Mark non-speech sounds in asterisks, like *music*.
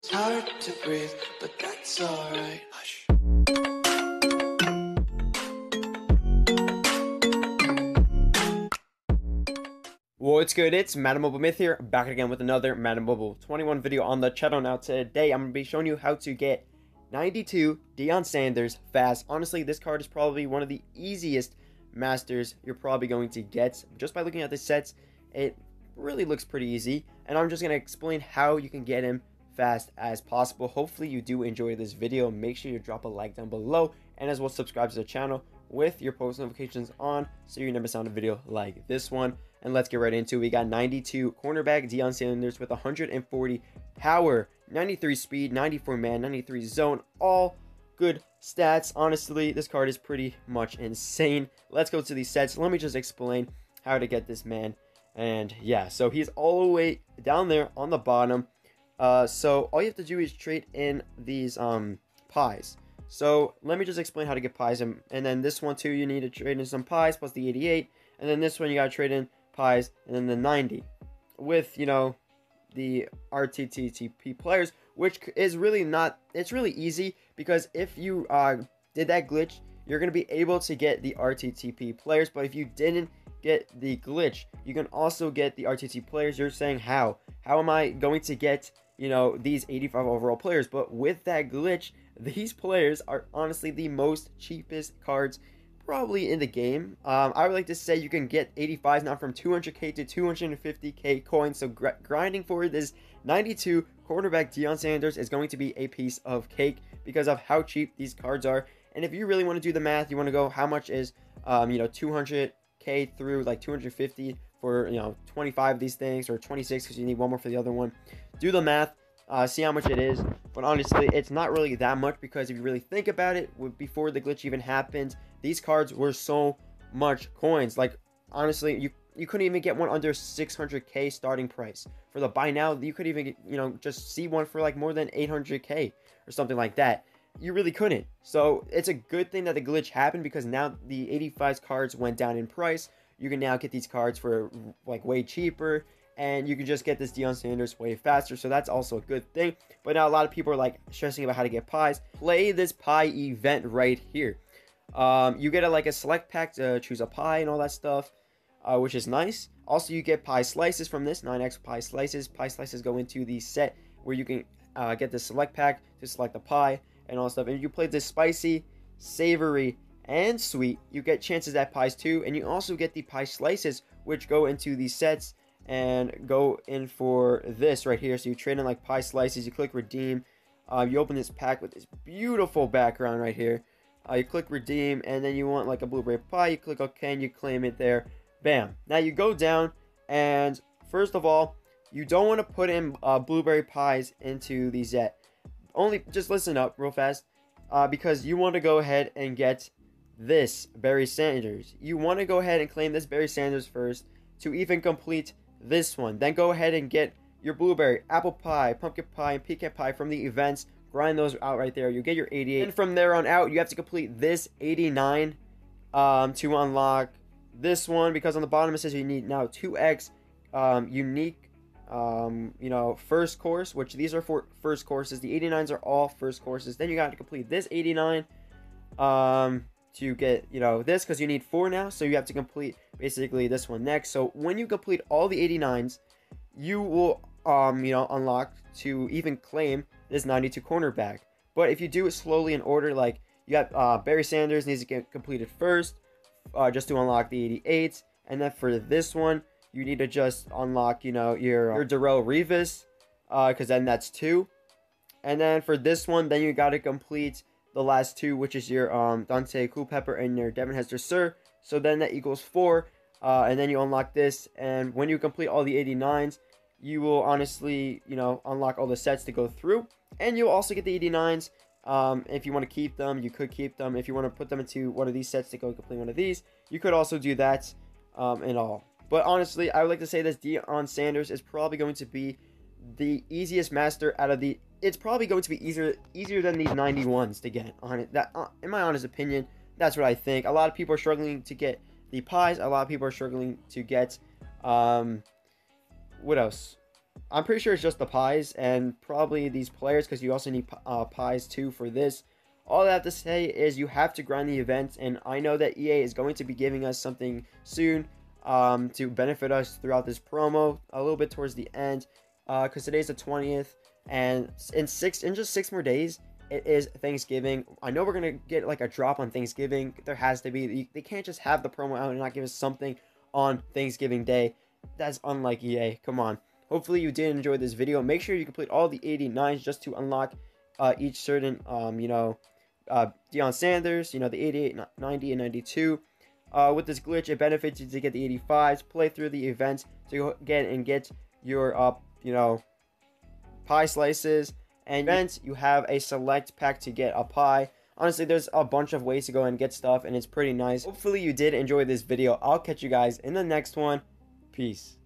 It's hard to breathe, but that's alright. Hush. What's good? It's Madden Mobile Myth here, back again with another Madden Mobile 21 video on the channel. Now today I'm going to be showing you how to get 92 Deion Sanders fast. Honestly, this card is probably one of the easiest masters you're probably going to get. Just by looking at the sets, it really looks pretty easy. And I'm just going to explain how you can get him fast as possible. Hopefully you do enjoy this video. Make sure you drop a like down below and as well subscribe to the channel with your post notifications on so you never miss out a video like this one. And let's get right into it. We got 92 cornerback Deion Sanders with 140 power, 93 speed, 94 man, 93 zone, all good stats. Honestly, this card is pretty much insane. Let's go to these sets. Let me just explain how to get this man. And yeah, so he's all the way down there on the bottom. Uh, so all you have to do is trade in these um, pies. So let me just explain how to get pies. And, and then this one too, you need to trade in some pies plus the 88. And then this one, you got to trade in pies and then the 90 with, you know, the RTTTP players, which is really not, it's really easy because if you uh, did that glitch, you're going to be able to get the RTTP players. But if you didn't get the glitch, you can also get the RTT players. You're saying how? How am I going to get you know, these 85 overall players. But with that glitch, *laughs* these players are honestly the most cheapest cards probably in the game. Um, I would like to say you can get 85s now from 200k to 250k coins. So gr grinding for this 92 quarterback Deion Sanders is going to be a piece of cake because of how cheap these cards are. And if you really want to do the math, you want to go how much is, um, you know, 200k through like 250 for you know 25 of these things or 26 because you need one more for the other one do the math, uh, see how much it is. But honestly, it's not really that much because if you really think about it, before the glitch even happened, these cards were so much coins. Like, honestly, you you couldn't even get one under 600k starting price. For the buy now, you could even, you know, just see one for like more than 800k or something like that. You really couldn't. So it's a good thing that the glitch happened because now the 85 cards went down in price. You can now get these cards for like way cheaper and you can just get this Deion Sanders way faster. So that's also a good thing. But now a lot of people are like stressing about how to get pies. Play this pie event right here. Um, you get a, like a select pack to choose a pie and all that stuff, uh, which is nice. Also, you get pie slices from this 9x pie slices. Pie slices go into the set where you can uh, get the select pack to select the pie and all stuff. And you play this spicy, savory, and sweet. You get chances at pies too, and you also get the pie slices, which go into these sets and go in for this right here. So you trade in like pie slices, you click redeem, uh, you open this pack with this beautiful background right here. Uh, you click redeem and then you want like a blueberry pie, you click OK and you claim it there. Bam. Now you go down and first of all, you don't want to put in uh, blueberry pies into these yet. Only just listen up real fast uh, because you want to go ahead and get this Barry Sanders. You want to go ahead and claim this Barry Sanders first to even complete this one. Then go ahead and get your blueberry, apple pie, pumpkin pie, and pecan pie from the events. Grind those out right there. You get your 88. And from there on out, you have to complete this 89 um, to unlock this one because on the bottom it says you need now 2x um, unique, um, you know, first course, which these are for first courses. The 89s are all first courses. Then you got to complete this 89. Um, to get, you know, this because you need four now. So you have to complete basically this one next. So when you complete all the 89s, you will, um, you know, unlock to even claim this 92 cornerback. But if you do it slowly in order, like you got uh, Barry Sanders needs to get completed first, uh, just to unlock the 88s. And then for this one, you need to just unlock, you know, your, your Darrelle Revis, because uh, then that's two. And then for this one, then you got to complete the last two, which is your um, Daunte Culpepper and your Devin Hester Sir. So then that equals four. Uh, and then you unlock this. And when you complete all the 89s, you will honestly, you know, unlock all the sets to go through. And you'll also get the 89s. Um, if you want to keep them, you could keep them. If you want to put them into one of these sets to go complete one of these, you could also do that um, and all. But honestly, I would like to say that Deion Sanders is probably going to be the easiest master out of the it's probably going to be easier easier than these 91s to get on it. That, uh, in my honest opinion, that's what I think. A lot of people are struggling to get the pies. A lot of people are struggling to get, um, what else? I'm pretty sure it's just the pies and probably these players because you also need uh, pies too for this. All I have to say is you have to grind the events, and I know that EA is going to be giving us something soon um, to benefit us throughout this promo a little bit towards the end because uh, today's the 20th, and in six in just six more days it is Thanksgiving. I know we're gonna get like a drop on Thanksgiving. There has to be. They can't just have the promo out and not give us something on Thanksgiving Day. That's unlike EA. Come on. Hopefully you did enjoy this video. Make sure you complete all the 89s just to unlock uh, each certain, um, you know, uh, Deion Sanders, you know, the 88, 90, and 92. Uh, with this glitch, it benefits you to get the 85s, play through the events to get and get your, uh, you know, pie slices. And events, you have a select pack to get a pie. Honestly, there's a bunch of ways to go and get stuff, and it's pretty nice. Hopefully you did enjoy this video. I'll catch you guys in the next one. Peace.